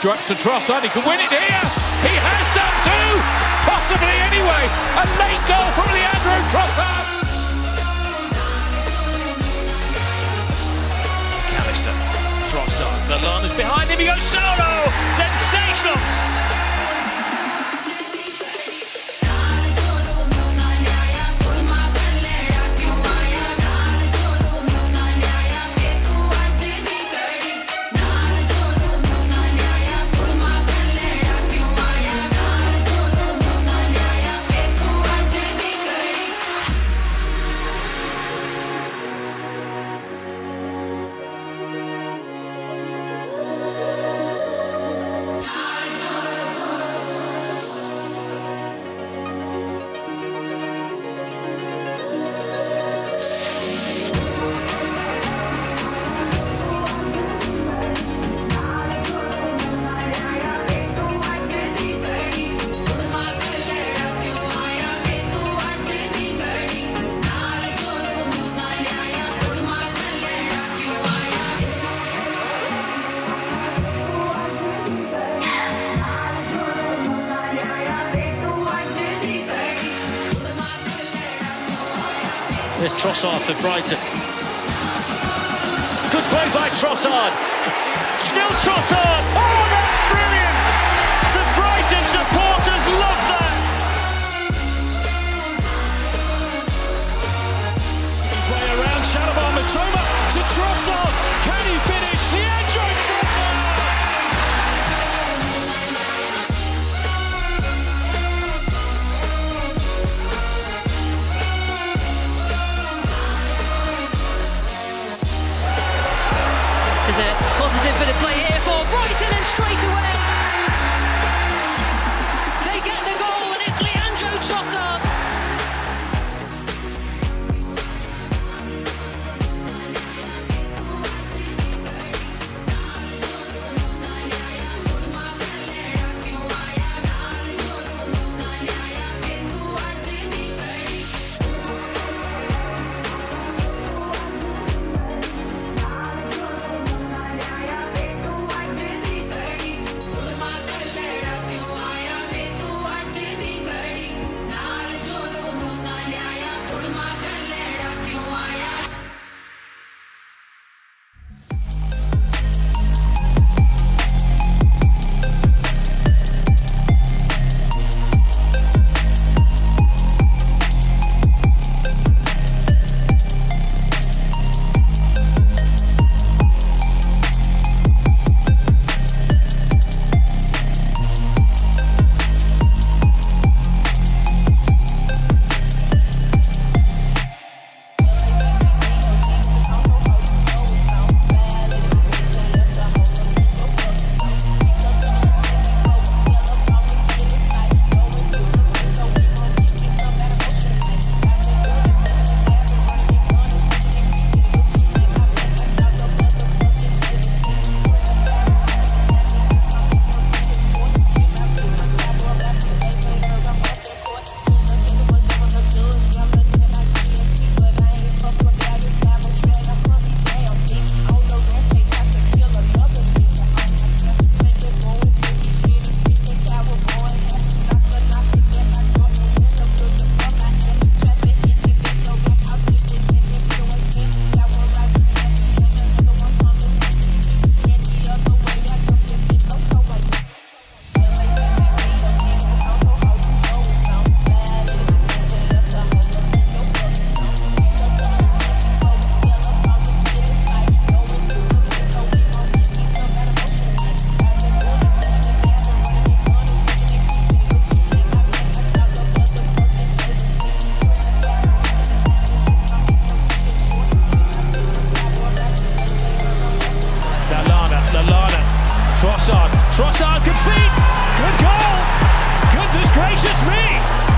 Drops to Trossard, he can win it here. He has done too, possibly anyway. A late goal from Leandro Trossard. Callister, Trossard, is behind him. He goes solo. Sensational. There's Trossard for Brighton. Good play by Trossard. Still Trossard. A positive bit of play here for Brighton and straight away Trossard. Trossard can feed. Good goal. Goodness gracious me.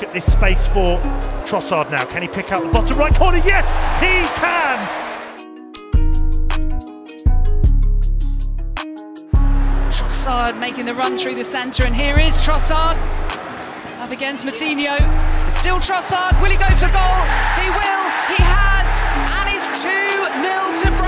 look at this space for Trossard now. Can he pick out the bottom right corner? Yes, he can! Trossard making the run through the centre, and here is Trossard up against Matinho. Still Trossard. Will he go for goal? He will. He has. And it's 2 0 to